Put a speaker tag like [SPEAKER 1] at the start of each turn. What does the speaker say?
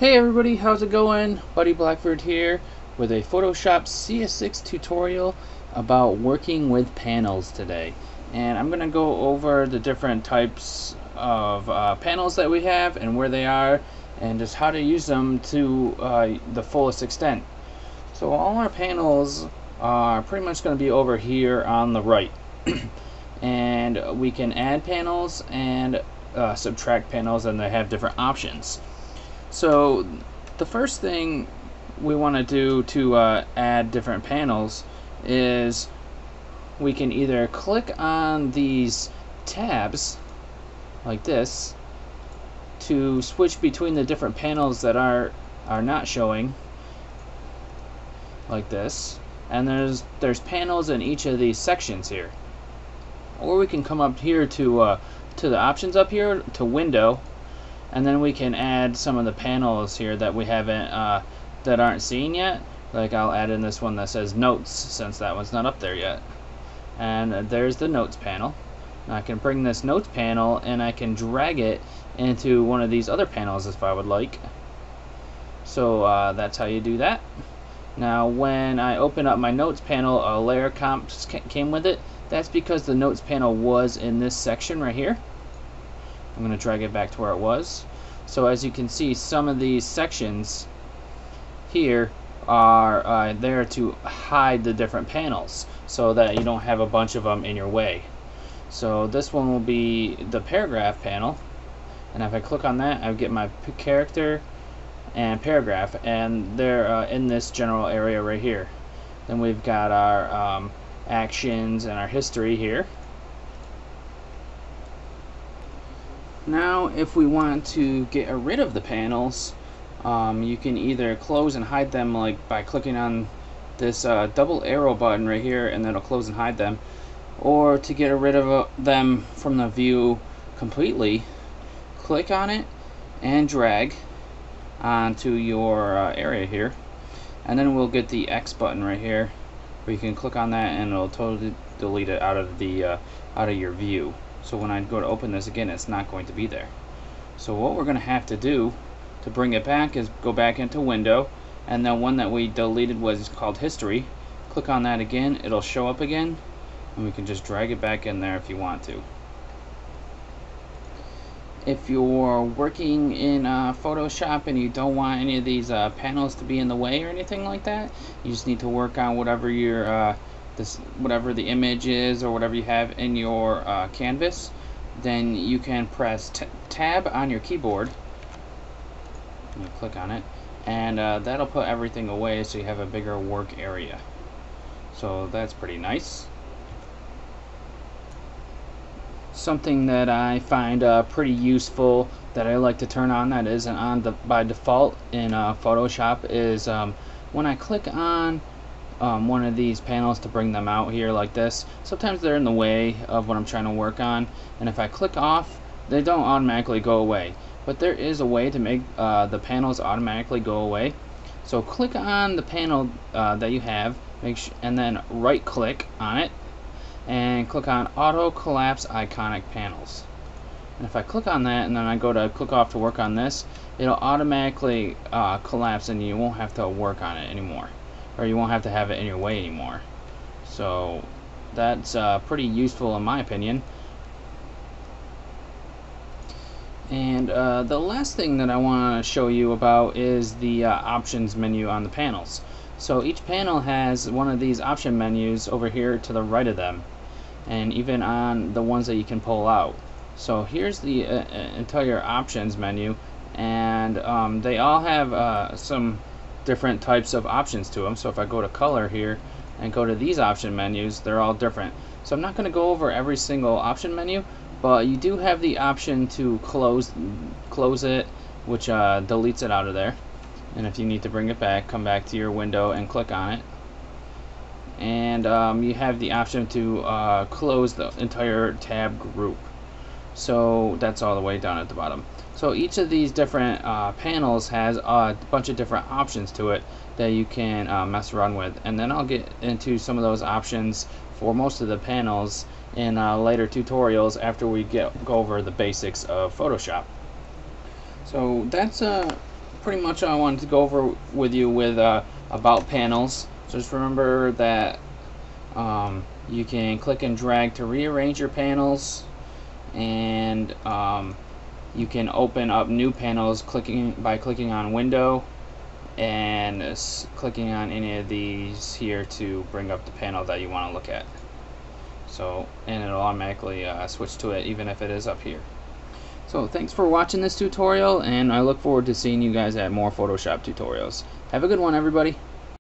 [SPEAKER 1] Hey everybody, how's it going? Buddy Blackford here with a Photoshop CS6 tutorial about working with panels today. And I'm going to go over the different types of uh, panels that we have and where they are and just how to use them to uh, the fullest extent. So all our panels are pretty much going to be over here on the right. and we can add panels and uh, subtract panels and they have different options. So the first thing we want to do to uh, add different panels is we can either click on these tabs like this to switch between the different panels that are are not showing like this and there's there's panels in each of these sections here. Or we can come up here to uh, to the options up here to window and then we can add some of the panels here that we haven't uh, that aren't seen yet. Like I'll add in this one that says notes since that one's not up there yet. And there's the notes panel. I can bring this notes panel and I can drag it into one of these other panels if I would like. So uh, that's how you do that. Now when I open up my notes panel a layer comp came with it. That's because the notes panel was in this section right here I'm going to drag it back to where it was. So as you can see, some of these sections here are uh, there to hide the different panels so that you don't have a bunch of them in your way. So this one will be the paragraph panel. And if I click on that, I get my character and paragraph and they're uh, in this general area right here. Then we've got our um, actions and our history here. Now if we want to get rid of the panels, um, you can either close and hide them like by clicking on this uh, double arrow button right here and then it'll close and hide them. Or to get rid of uh, them from the view completely click on it and drag onto your uh, area here. And then we'll get the X button right here. Where you can click on that and it'll totally delete it out of the uh, out of your view so when I go to open this again, it's not going to be there. So what we're going to have to do to bring it back is go back into window and the one that we deleted was called history. Click on that again, it'll show up again and we can just drag it back in there if you want to. If you're working in uh, Photoshop and you don't want any of these uh, panels to be in the way or anything like that, you just need to work on whatever your uh, this whatever the image is or whatever you have in your uh, canvas then you can press tab on your keyboard. You click on it. And uh, that'll put everything away so you have a bigger work area. So that's pretty nice. Something that I find uh, pretty useful that I like to turn on that isn't on the, by default in uh, Photoshop is um, when I click on um, one of these panels to bring them out here like this. Sometimes they're in the way of what I'm trying to work on and if I click off they don't automatically go away but there is a way to make uh, the panels automatically go away. So click on the panel uh, that you have make and then right click on it and click on auto collapse iconic panels. And if I click on that and then I go to click off to work on this, it'll automatically uh, collapse and you won't have to work on it anymore or you won't have to have it in your way anymore. So that's uh, pretty useful in my opinion. And uh, the last thing that I want to show you about is the uh, options menu on the panels. So each panel has one of these option menus over here to the right of them and even on the ones that you can pull out. So here's the uh, uh, entire options menu and um, they all have uh, some different types of options to them. So if I go to color here and go to these option menus, they're all different. So I'm not going to go over every single option menu, but you do have the option to close close it, which uh, deletes it out of there. And if you need to bring it back, come back to your window and click on it. And um, you have the option to uh, close the entire tab group. So that's all the way down at the bottom. So each of these different uh, panels has a bunch of different options to it that you can uh, mess around with. And then I'll get into some of those options for most of the panels in uh, later tutorials after we get go over the basics of Photoshop. So that's uh, pretty much all I wanted to go over with you with uh, about panels. So just remember that um, you can click and drag to rearrange your panels and um, you can open up new panels clicking by clicking on window and uh, clicking on any of these here to bring up the panel that you want to look at. So and it'll automatically uh, switch to it even if it is up here. So thanks for watching this tutorial and I look forward to seeing you guys at more Photoshop tutorials. Have a good one everybody